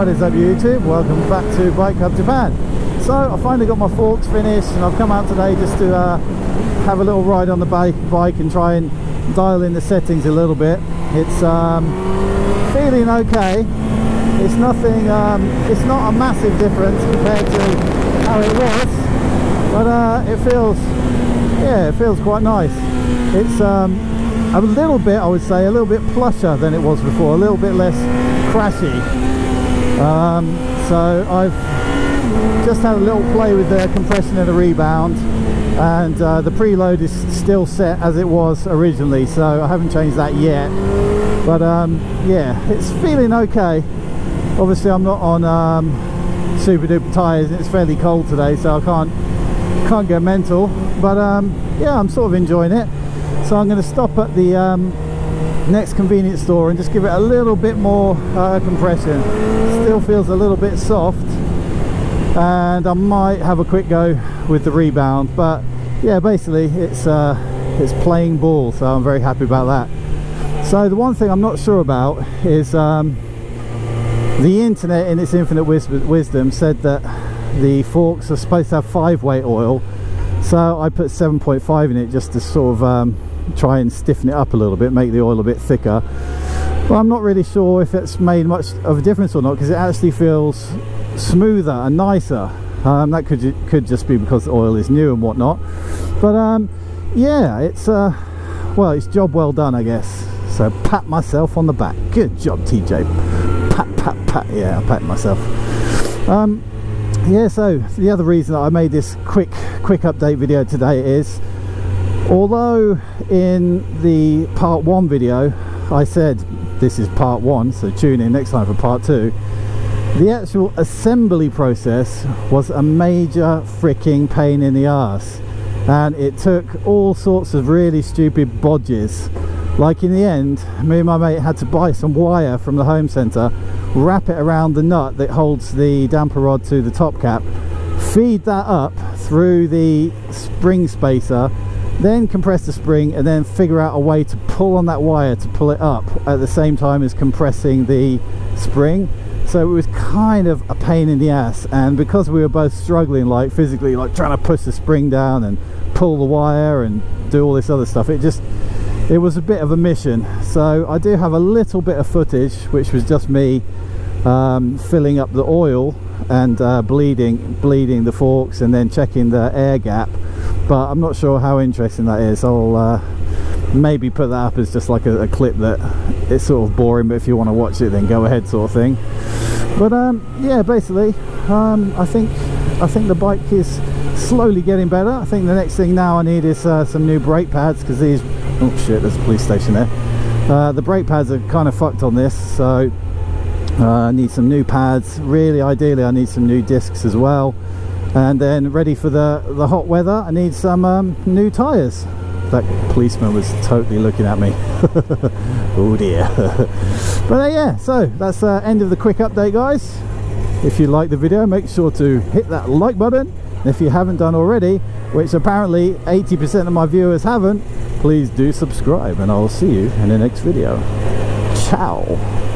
What is up YouTube? Welcome back to Bike Hub Japan. So I finally got my forks finished and I've come out today just to uh, have a little ride on the bike, bike and try and dial in the settings a little bit. It's um, feeling okay. It's nothing, um, it's not a massive difference compared to how it was, but uh, it feels, yeah, it feels quite nice. It's um, a little bit, I would say, a little bit plusher than it was before, a little bit less crashy. Um, so I've just had a little play with the compression and the rebound and uh, the preload is still set as it was originally so I haven't changed that yet. But um, yeah it's feeling okay. Obviously I'm not on um, super duper tyres it's fairly cold today so I can't can't go mental. But um, yeah I'm sort of enjoying it. So I'm going to stop at the um, next convenience store and just give it a little bit more uh, compression. Still feels a little bit soft and I might have a quick go with the rebound but yeah basically it's uh, it's playing ball so I'm very happy about that. So the one thing I'm not sure about is um, the internet in its infinite wis wisdom said that the forks are supposed to have five weight oil so I put 7.5 in it just to sort of um, try and stiffen it up a little bit make the oil a bit thicker. But I'm not really sure if it's made much of a difference or not because it actually feels smoother and nicer. Um, that could could just be because the oil is new and whatnot. But um, yeah it's uh, well it's job well done I guess. So pat myself on the back. Good job TJ pat pat pat. Yeah I pat myself. Um, yeah so the other reason that I made this quick quick update video today is although in the part one video I said this is part one so tune in next time for part two the actual assembly process was a major freaking pain in the ass and it took all sorts of really stupid bodges like in the end me and my mate had to buy some wire from the home centre wrap it around the nut that holds the damper rod to the top cap feed that up through the spring spacer then compress the spring and then figure out a way to pull on that wire to pull it up at the same time as compressing the spring. So it was kind of a pain in the ass and because we were both struggling like physically like trying to push the spring down and pull the wire and do all this other stuff it just it was a bit of a mission. So I do have a little bit of footage which was just me um, filling up the oil and uh, bleeding bleeding the forks and then checking the air gap. But I'm not sure how interesting that is. I'll uh, maybe put that up as just like a, a, clip that it's sort of boring but if you want to watch it then go ahead sort of thing. But um, yeah basically um, I think I think the bike is slowly getting better. I think the next thing now I need is uh, some new brake pads because these oh shit there's a police station there. Uh, the brake pads are kind of fucked on this so uh, I need some new pads. Really ideally I need some new discs as well. And then ready for the the hot weather I need some um, new tires. That policeman was totally looking at me. Oh dear. But uh, yeah so that's uh, end of the quick update guys. If you like the video make sure to hit that like button. If you haven't done already which apparently 80% of my viewers haven't please do subscribe and I'll see you in the next video. Ciao